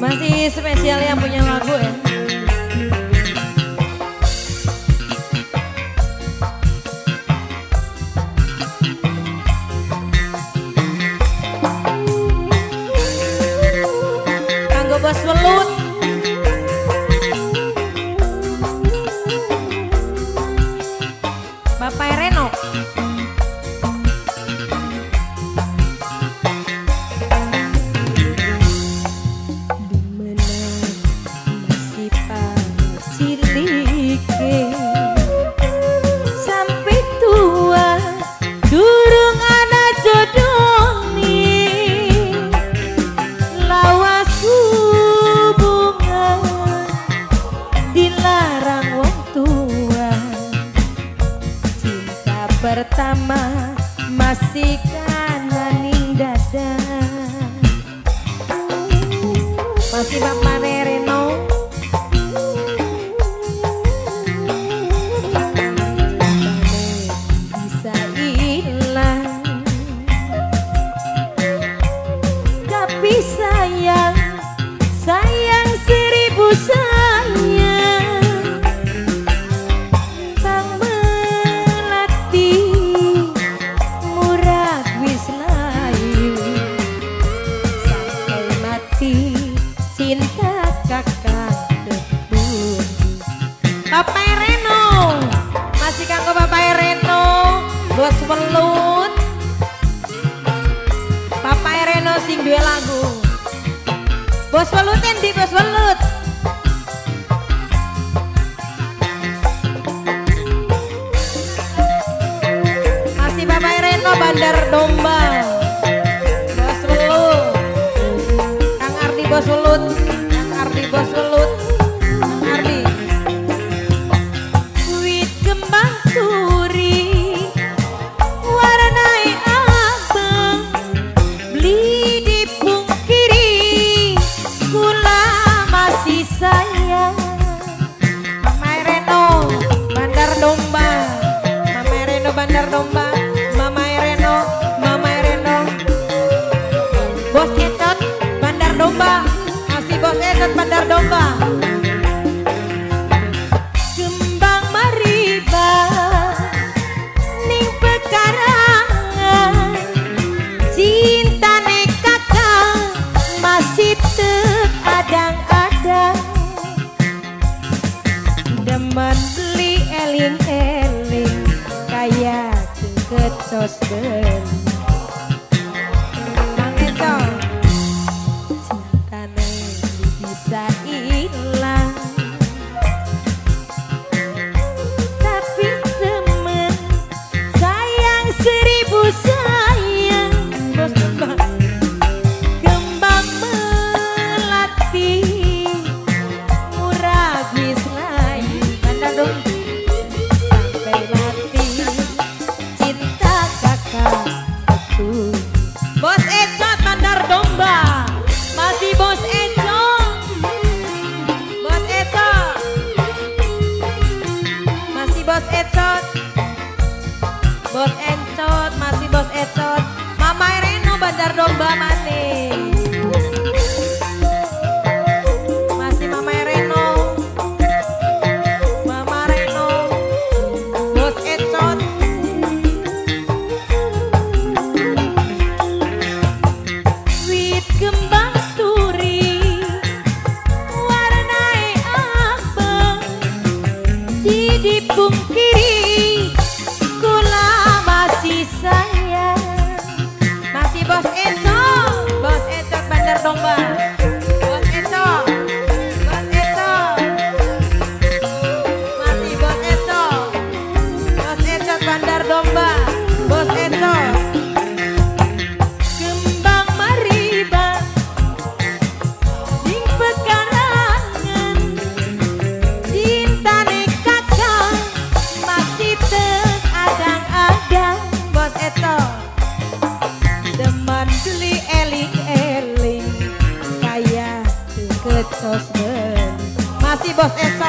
Masih spesial yang punya lagu ya. bisa hilang. Tapi sayang sayang seribu sayang cinta kakak debu Bapak Reno. Masih kanggo Bapak Reno. Bos pelut, Bapak Reno sing lagu. Bos pelutin di bos pelut, masih Bapak Reno bandar domba. Solo Sulut. papas